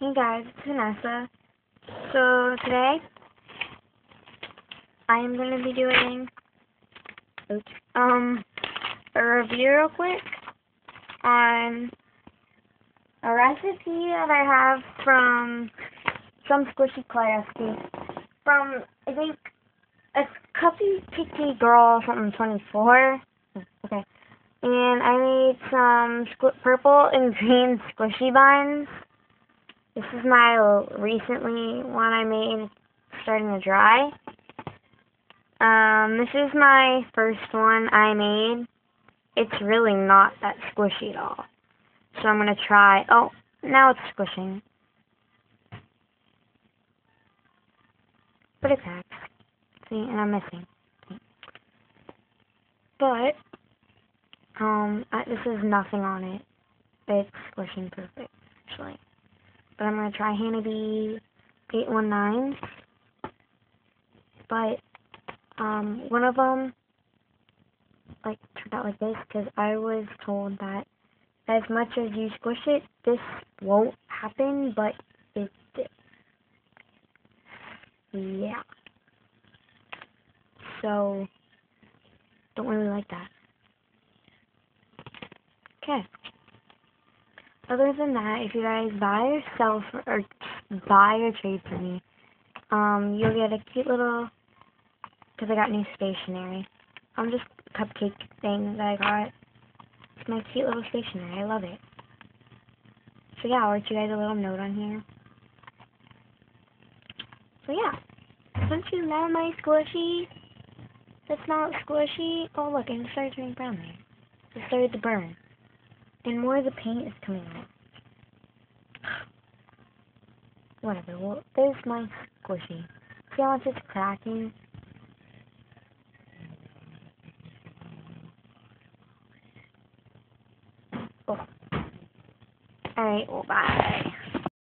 Hey guys, it's Vanessa. So today, I am going to be doing um a review real quick on a recipe that I have from some squishy clay recipe from I think a cuppy picky girl something 24. Okay, and I made some purple and green squishy buns. This is my recently one I made starting to dry. Um, this is my first one I made. It's really not that squishy at all. So I'm going to try. Oh, now it's squishing. But it's hacked. See, and I'm missing. But, um, I, this is nothing on it. It's squishing perfect, actually but I'm going to try Hannibee 819. But, um, one of them, like, turned out like this, because I was told that as much as you squish it, this won't happen, but it did. Yeah. So, don't really like that. Okay other than that, if you guys buy or sell for, or buy or trade for me, um, you'll get a cute little, because I got new stationery. I'm just cupcake thing that I got. It's my cute little stationery. I love it. So yeah, I'll write you guys a little note on here. So yeah, don't you love my squishy? That's not squishy. Oh look, it started turning brown there. It started to burn. And more of the paint is coming out. Whatever, well, there's my squishy. See how it's cracking? Oh. Alright, well, bye.